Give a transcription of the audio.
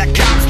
the cops.